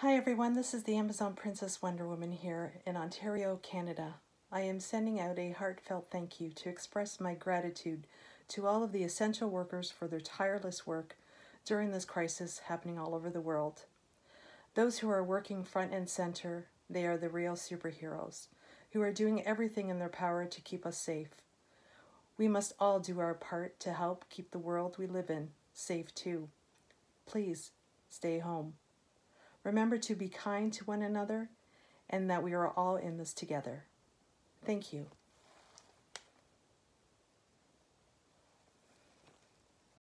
Hi everyone, this is the Amazon Princess Wonder Woman here in Ontario, Canada. I am sending out a heartfelt thank you to express my gratitude to all of the essential workers for their tireless work during this crisis happening all over the world. Those who are working front and center, they are the real superheroes, who are doing everything in their power to keep us safe. We must all do our part to help keep the world we live in safe too. Please stay home. Remember to be kind to one another and that we are all in this together. Thank you.